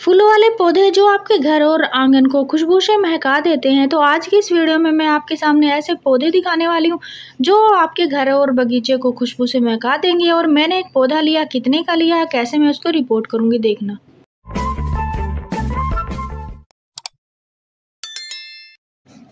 फूलों वाले पौधे जो आपके घर और आँगन को खुशबू से महका देते हैं तो आज की इस वीडियो में मैं आपके सामने ऐसे पौधे दिखाने वाली हूँ, जो आपके घर और बगीचे को खुशबू से महका देंगे, और मैंने एक पौधा लिया, कितने का लिया, कैसे मैं उसको रिपोर्ट करूँगी देखना।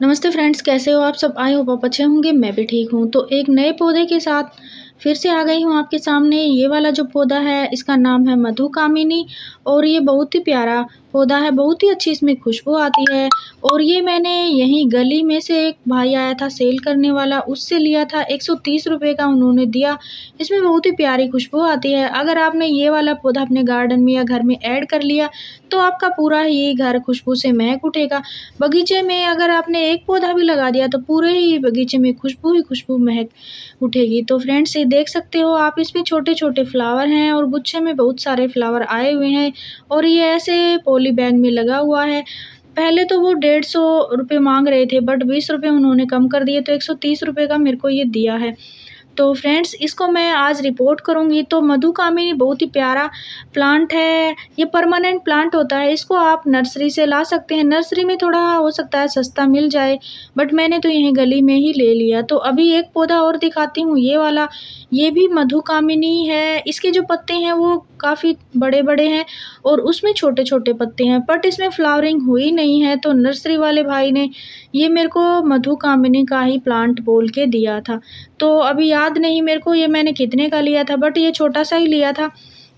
नमस्ते फ्रेंड्स, कैसे हो आप सब? आए हो आप अच्छे होंगे, मैं भी ठीक हूँ। तो एक नए पौधे के साथ फिर से आ गई हूँ आपके सामने। ये वाला जो पौधा है, इसका नाम है मधु कामिनी और ये बहुत ही प्यारा पौधा है, बहुत ही अच्छी इसमें खुशबू आती है और ये मैंने यहीं गली में से एक भाई आया था सेल करने वाला, उससे लिया था एक सौ का उन्होंने दिया। इसमें बहुत ही प्यारी खुशबू आती है। अगर आपने ये वाला पौधा अपने गार्डन में या घर में ऐड कर लिया तो आपका पूरा ही घर खुशबू से महक उठेगा। बगीचे में अगर आपने एक पौधा भी लगा दिया तो पूरे ही बगीचे में खुशबू ही खुशबू महक उठेगी। तो फ्रेंड्स ये देख सकते हो, आप इसमें छोटे छोटे फ्लावर हैं और गुच्छे में बहुत सारे फ्लावर आए हुए हैं और ये ऐसे पोली बैग में लगा हुआ है। पहले तो वो डेढ़ सौ रुपये मांग रहे थे बट बीस रुपये उन्होंने कम कर दिए तो एक सौ तीस रुपये का मेरे को ये दिया है। तो फ्रेंड्स इसको मैं आज रिपोर्ट करूँगी। तो मधु कामिनी बहुत ही प्यारा प्लांट है। ये परमानेंट प्लांट होता है। इसको आप नर्सरी से ला सकते हैं। नर्सरी में थोड़ा हो सकता है, सस्ता मिल जाए। बट मैंने तो यहीं गली में ही ले लिया। तो अभी एक पौधा और दिखाती हूँ। ये वाला, ये भी मधु कामिनी है। इसके जो पत्ते हैं, वो काफ़ी बड़े बड़े हैं और उसमें छोटे छोटे पत्ते हैं। बट इसमें फ्लावरिंग हुई नहीं है। तो नर्सरी वाले भाई ने ये मेरे को मधु कामिनी का ही प्लांट बोल के दिया था। तो अभी याद नहीं मेरे को, ये मैंने कितने का लिया था बट ये छोटा सा ही लिया था।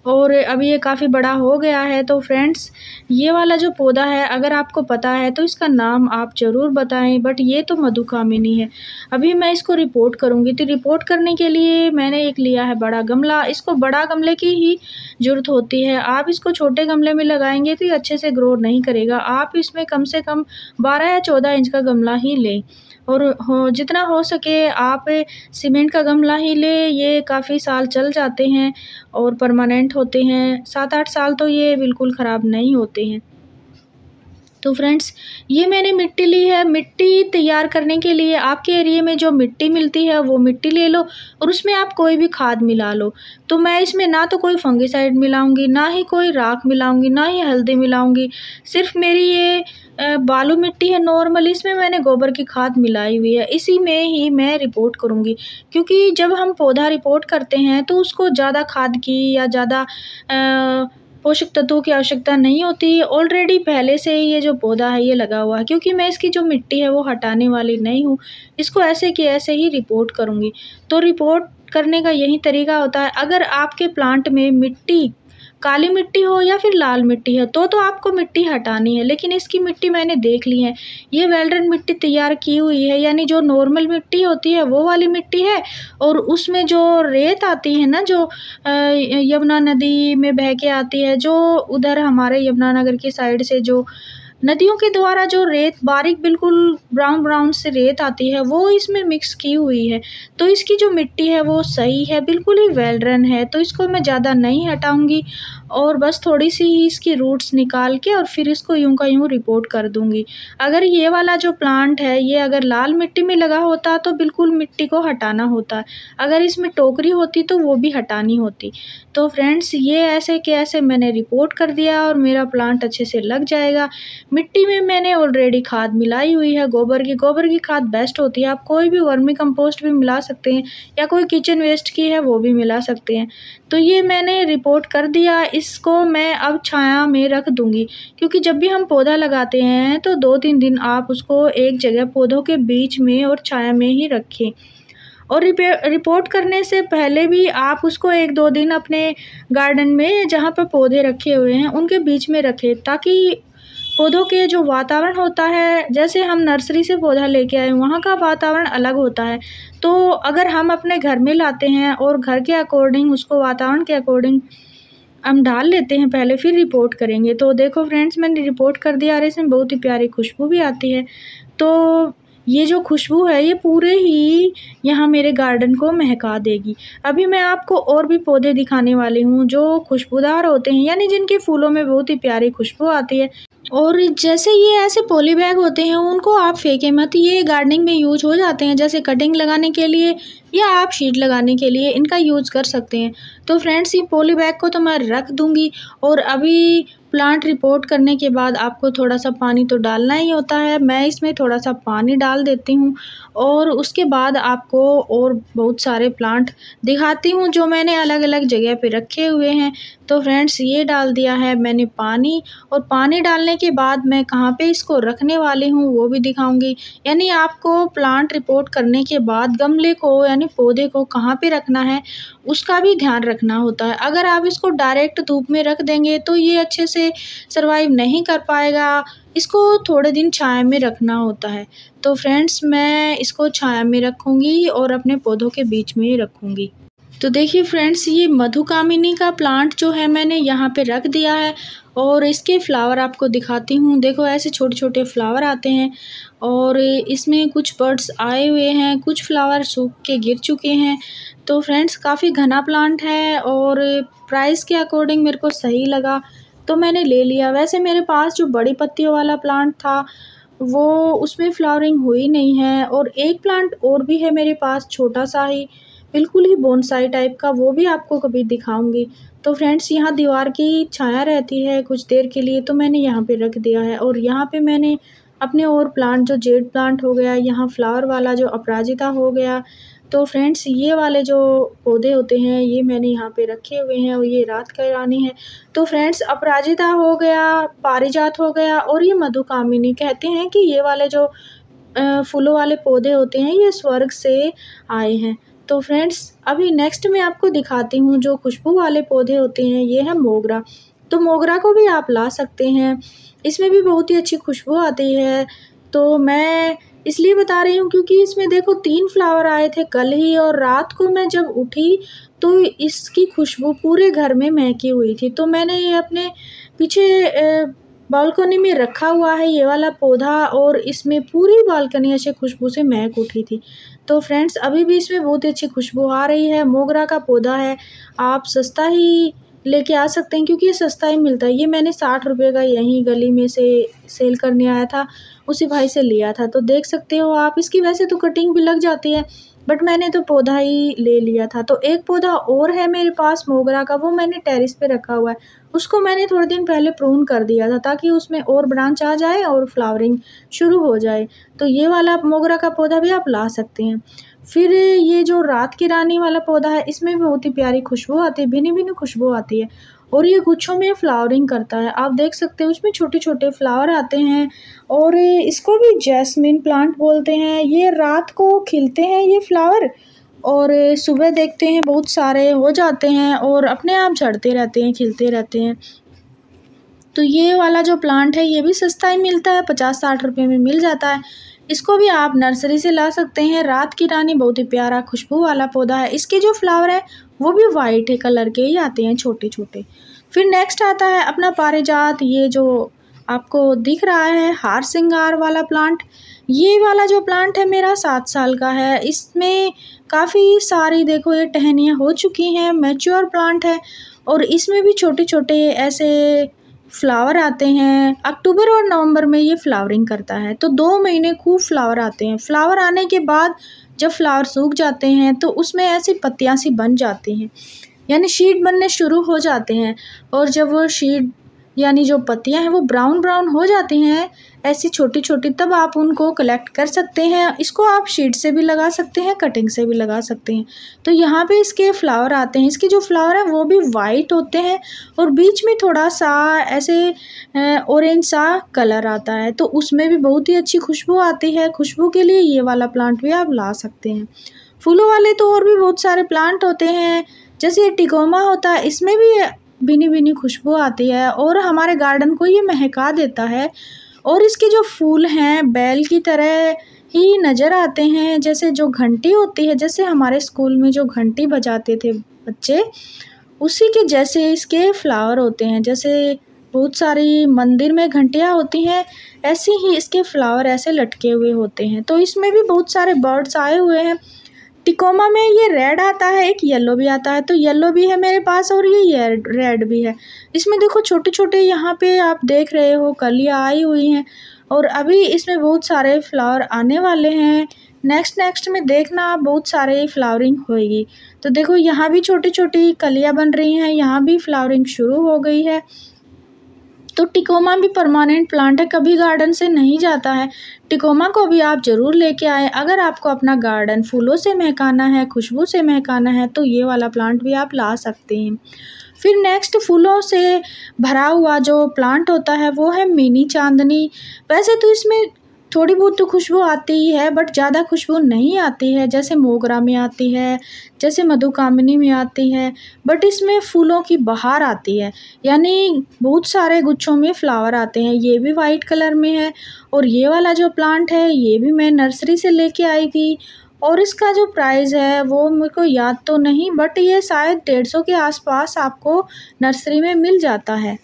और अभी ये काफ़ी बड़ा हो गया है तो फ्रेंड्स ये वाला जो पौधा है, अगर आपको पता है तो इसका नाम आप ज़रूर बताएँ बट ये तो मधुकामिनी है। अभी मैं इसको रिपोर्ट करूँगी। तो रिपोर्ट करने के लिए मैंने एक लिया है बड़ा गमला। इसको बड़ा गमले की ही ज़रूरत होती है। आप इसको छोटे गमले में लगाएँगे तो ये अच्छे से ग्रो नहीं करेगा। आप इसमें कम से कम बारह या चौदह इंच का गमला ही लें। और हो, जितना हो सके आप सीमेंट का गमला ही ले, ये काफ़ी साल चल जाते हैं और परमानेंट होते हैं। सात आठ साल तो ये बिल्कुल ख़राब नहीं होते हैं। तो फ्रेंड्स, ये मैंने मिट्टी ली है। मिट्टी तैयार करने के लिए आपके एरिए में जो मिट्टी मिलती है, वो मिट्टी ले लो और उसमें आप कोई भी खाद मिला लो। तो मैं इसमें ना तो कोई फंगिसाइड मिलाऊँगी, ना ही कोई राख मिलाऊँगी, ना ही हल्दी मिलाऊँगी। सिर्फ़ मेरी ये बालू मिट्टी है नॉर्मल, इसमें मैंने गोबर की खाद मिलाई हुई है। इसी में ही मैं रिपोर्ट करूँगी। क्योंकि जब हम पौधा रिपोर्ट करते हैं तो उसको ज़्यादा खाद की या ज़्यादा पोषक तत्वों की आवश्यकता नहीं होती। ऑलरेडी पहले से ही ये जो पौधा है, ये लगा हुआ है। क्योंकि मैं इसकी जो मिट्टी है, वो हटाने वाली नहीं हूँ। इसको ऐसे कि ऐसे ही रिपोर्ट करूँगी। तो रिपोर्ट करने का यही तरीका होता है। अगर आपके प्लांट में मिट्टी काली मिट्टी हो या फिर लाल मिट्टी हो तो तो आपको मिट्टी हटानी है, लेकिन इसकी मिट्टी मैंने देख ली है। ये वेल्डन मिट्टी तैयार की हुई है, यानी जो नॉर्मल मिट्टी होती है, वो वाली मिट्टी है, और उसमें जो रेत आती है ना, जो यमुना नदी में बह के आती है, जो उधर हमारे यमुना नगर की साइड से जो नदियों के द्वारा जो रेत, बारीक बिल्कुल ब्राउन ब्राउन से रेत आती है, वो इसमें मिक्स की हुई है। तो इसकी जो मिट्टी है वो सही है, बिल्कुल ही वेल रन है। तो इसको मैं ज़्यादा नहीं हटाऊँगी। और बस थोड़ी सी ही इसकी रूट्स निकाल के और फिर इसको यूँ का यूँ रिपोर्ट कर दूँगी। अगर ये वाला जो प्लांट है, ये अगर लाल मिट्टी में लगा होता तो बिल्कुल मिट्टी को हटाना होता। अगर इसमें टोकरी होती तो वो भी हटानी होती। तो फ्रेंड्स ये ऐसे के ऐसे मैंने रिपोर्ट कर दिया और मेरा प्लांट अच्छे से लग जाएगा। मिट्टी में मैंने ऑलरेडी खाद मिलाई हुई है। गोबर की गोबर की खाद बेस्ट होती है। आप कोई भी वर्मी कंपोस्ट भी मिला सकते हैं या कोई किचन वेस्ट की है, वो भी मिला सकते हैं। तो ये मैंने रिपोर्ट कर दिया। इसको मैं अब छाया में रख दूँगी। क्योंकि जब भी हम पौधा लगाते हैं तो दो तीन दिन आप उसको एक जगह पौधों के बीच में और छाया में ही रखें और रिपोर्ट करने से पहले भी आप उसको एक दो दिन अपने गार्डन में, जहाँ पर पौधे रखे हुए हैं, उनके बीच में रखें, ताकि पौधों के जो वातावरण होता है, जैसे हम नर्सरी से पौधा लेके आए, वहाँ का वातावरण अलग होता है। तो अगर हम अपने घर में लाते हैं और घर के अकॉर्डिंग, उसको वातावरण के अकॉर्डिंग हम डाल लेते हैं पहले, फिर रिपोर्ट करेंगे। तो देखो फ्रेंड्स मैंने रिपोर्ट कर दिया और इसमें बहुत ही प्यारी खुशबू भी आती है। तो ये जो खुशबू है, ये पूरे ही यहाँ मेरे गार्डन को महका देगी। अभी मैं आपको और भी पौधे दिखाने वाली हूँ जो खुशबूदार होते हैं, यानी जिनके फूलों में बहुत ही प्यारी खुशबू आती है। और जैसे ये ऐसे पॉली बैग होते हैं, उनको आप फेंके मत। ये गार्डनिंग में यूज़ हो जाते हैं, जैसे कटिंग लगाने के लिए या आप शीट लगाने के लिए इनका यूज़ कर सकते हैं। तो फ्रेंड्स ये पॉली बैग को तो मैं रख दूँगी और अभी प्लांट रिपोर्ट करने के बाद आपको थोड़ा सा पानी तो डालना ही होता है। मैं इसमें थोड़ा सा पानी डाल देती हूँ और उसके बाद आपको और बहुत सारे प्लांट दिखाती हूँ, जो मैंने अलग अलग जगह पे रखे हुए हैं। तो फ्रेंड्स, ये डाल दिया है मैंने पानी और पानी डालने के बाद मैं कहाँ पे इसको रखने वाली हूँ वो भी दिखाऊँगी। यानी आपको प्लांट रिपोर्ट करने के बाद गमले को, यानी पौधे को कहाँ पे रखना है, उसका भी ध्यान रखना होता है। अगर आप इसको डायरेक्ट धूप में रख देंगे तो ये अच्छे से सर्वाइव नहीं कर पाएगा। इसको थोड़े दिन छाया में रखना होता है। तो फ्रेंड्स, मैं इसको छाया में रखूँगी और अपने पौधों के बीच में ही रखूँगी। तो देखिए फ्रेंड्स ये मधुकामिनी का प्लांट जो है मैंने यहाँ पे रख दिया है और इसके फ्लावर आपको दिखाती हूँ। देखो, ऐसे छोटे छोटे फ्लावर आते हैं और इसमें कुछ बर्ड्स आए हुए हैं, कुछ फ्लावर सूख के गिर चुके हैं। तो फ्रेंड्स काफ़ी घना प्लांट है और प्राइस के अकॉर्डिंग मेरे को सही लगा तो मैंने ले लिया। वैसे मेरे पास जो बड़ी पत्तियों वाला प्लांट था, वो उसमें फ्लावरिंग हुई नहीं है और एक प्लांट और भी है मेरे पास, छोटा सा ही। बिल्कुल ही बोनसाई टाइप का, वो भी आपको कभी दिखाऊँगी। तो फ्रेंड्स, यहाँ दीवार की छाया रहती है कुछ देर के लिए तो मैंने यहाँ पे रख दिया है। और यहाँ पे मैंने अपने और प्लांट जो जेड प्लांट हो गया, यहाँ फ्लावर वाला जो अपराजिता हो गया तो फ्रेंड्स, ये वाले जो पौधे होते हैं, ये मैंने यहाँ पे रखे हुए हैं और ये रात का रानी है। तो फ्रेंड्स, अपराजिता हो गया, पारिजात हो गया और ये मधुकामिनी कहते हैं कि ये वाले जो फूलों वाले पौधे होते हैं, ये स्वर्ग से आए हैं। तो फ्रेंड्स, अभी नेक्स्ट मैं आपको दिखाती हूँ जो खुशबू वाले पौधे होते हैं, ये है मोगरा। तो मोगरा को भी आप ला सकते हैं। इसमें भी बहुत ही अच्छी खुशबू आती है। तो मैं इसलिए बता रही हूँ क्योंकि इसमें देखो तीन फ्लावर आए थे कल ही और रात को मैं जब उठी तो इसकी खुशबू पूरे घर में महकी हुई थी। तो मैंने ये अपने पीछे बालकनी में रखा हुआ है ये वाला पौधा और इसमें पूरी बालकनी ऐसे खुशबू से महक उठी थी। तो फ्रेंड्स अभी भी इसमें बहुत ही अच्छी खुशबू आ रही है। मोगरा का पौधा है। आप सस्ता ही लेके आ सकते हैं, क्योंकि ये सस्ता ही मिलता है। ये मैंने साठ रुपये का यहीं गली में से सेल करने आया था। उसी भाई से लिया था। तो देख सकते हो आप, इसकी वैसे तो कटिंग भी लग जाती है बट मैंने तो पौधा ही ले लिया था। तो एक पौधा और है मेरे पास, मोगरा का, वो मैंने टेरिस पे रखा हुआ है। उसको मैंने थोड़े दिन पहले प्रून कर दिया था, ताकि उसमें और ब्रांच आ जाए और फ्लावरिंग शुरू हो जाए। तो ये वाला मोगरा का पौधा भी आप ला सकते हैं। फिर ये जो रात की रानी वाला पौधा है, इसमें भी बहुत ही प्यारी खुशबू आती है भिनी भिनी खुशबू आती है। और ये गुच्छों में फ्लावरिंग करता है। आप देख सकते हैं, उसमें छोटे छोटे फ्लावर आते हैं और इसको भी जैस्मिन प्लांट बोलते हैं। ये रात को खिलते हैं ये फ्लावर और सुबह देखते हैं बहुत सारे हो जाते हैं और अपने आप झड़ते रहते हैं, खिलते रहते हैं। तो ये वाला जो प्लांट है, ये भी सस्ता ही मिलता है पचास साठ रुपये में मिल जाता है। इसको भी आप नर्सरी से ला सकते हैं। रात की रानी बहुत ही प्यारा खुशबू वाला पौधा है। इसके जो फ्लावर है वो भी वाइट है कलर के ही आते हैं छोटे छोटे फिर नेक्स्ट आता है अपना पारिजात, ये जो आपको दिख रहा है हार सिंगार वाला प्लांट ये वाला जो प्लांट है मेरा सात साल का है। इसमें काफ़ी सारी देखो ये टहनियाँ हो चुकी हैं मैच्योर प्लांट है और इसमें भी छोटे छोटे ऐसे फ्लावर आते हैं। अक्टूबर और नवंबर में ये फ्लावरिंग करता है। तो दो महीने खूब फ्लावर आते हैं। फ्लावर आने के बाद जब फ्लावर सूख जाते हैं तो उसमें ऐसी पत्तियाँ सी बन जाती हैं। यानी शीट बनने शुरू हो जाते हैं और जब वो शीट यानी जो पत्तियाँ हैं वो ब्राउन ब्राउन हो जाती हैं, ऐसी छोटी छोटी तब आप उनको कलेक्ट कर सकते हैं, इसको आप शीट से भी लगा सकते हैं कटिंग से भी लगा सकते हैं। तो यहाँ पे इसके फ्लावर आते हैं, इसके जो फ्लावर है वो भी वाइट होते हैं और बीच में थोड़ा सा ऐसे ऑरेंज सा कलर आता है तो उसमें भी बहुत ही अच्छी खुशबू आती है, खुशबू के लिए ये वाला प्लांट भी आप ला सकते हैं। फूलों वाले तो और भी बहुत सारे प्लांट होते हैं, जैसे टिकोमा होता है, इसमें भी भीनी भीनी खुशबू आती है और हमारे गार्डन को ये महका देता है। और इसके जो फूल हैं, बैल की तरह ही नज़र आते हैं, जैसे जो घंटी होती है, जैसे हमारे स्कूल में जो घंटी बजाते थे बच्चे, उसी के जैसे इसके फ्लावर होते हैं। जैसे बहुत सारी मंदिर में घंटियाँ होती हैं, ऐसे ही इसके फ्लावर ऐसे लटके हुए होते हैं। तो इसमें भी बहुत सारे बर्ड्स आए हुए हैं। टिकोमा में ये रेड आता है, एक येलो भी आता है तो येलो भी है मेरे पास और ये रेड भी है। इसमें देखो छोटे छोटे यहाँ पे आप देख रहे हो, कलियाँ आई हुई हैं और अभी इसमें बहुत सारे फ्लावर आने वाले हैं। नेक्स्ट नेक्स्ट में देखना बहुत सारे फ्लावरिंग होएगी। तो देखो यहाँ भी छोटी छोटी कलियाँ बन रही हैं, यहाँ भी फ्लावरिंग शुरू हो गई है। तो टिकोमा भी परमानेंट प्लांट है, कभी गार्डन से नहीं जाता है। टिकोमा को भी आप ज़रूर लेके आए। अगर आपको अपना गार्डन फूलों से महकाना है, खुशबू से महकाना है तो ये वाला प्लांट भी आप ला सकते हैं। फिर नेक्स्ट फूलों से भरा हुआ जो प्लांट होता है, वो है मिनी चांदनी। वैसे तो इसमें थोड़ी बहुत तो खुशबू आती ही है बट ज़्यादा खुशबू नहीं आती है, जैसे मोगरा में आती है, जैसे मधुकामिनी में आती है बट इसमें फूलों की बहार आती है। यानी बहुत सारे गुच्छों में फ्लावर आते हैं, ये भी वाइट कलर में है, और ये वाला जो प्लांट है, ये भी मैं नर्सरी से लेके आई थी, और इसका जो प्राइस है, वो मेरे को याद तो नहीं बट ये शायद डेढ़ सौ के आसपास आपको नर्सरी में मिल जाता है।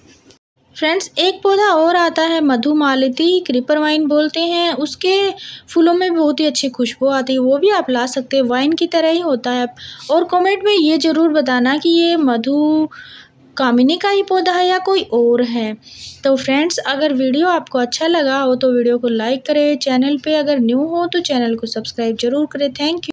फ्रेंड्स एक पौधा और आता है, मधुमालती क्रीपर वाइन बोलते हैं। उसके फूलों में बहुत ही अच्छी खुशबू आती है, वो भी आप ला सकते हैं। वाइन की तरह ही होता है। और कमेंट में ये ज़रूर बताना कि ये मधु कामिनी का ही पौधा है या कोई और है। तो फ्रेंड्स अगर वीडियो आपको अच्छा लगा हो तो वीडियो को लाइक करें। चैनल पे अगर न्यू हो तो चैनल को सब्सक्राइब ज़रूर करें। Thank you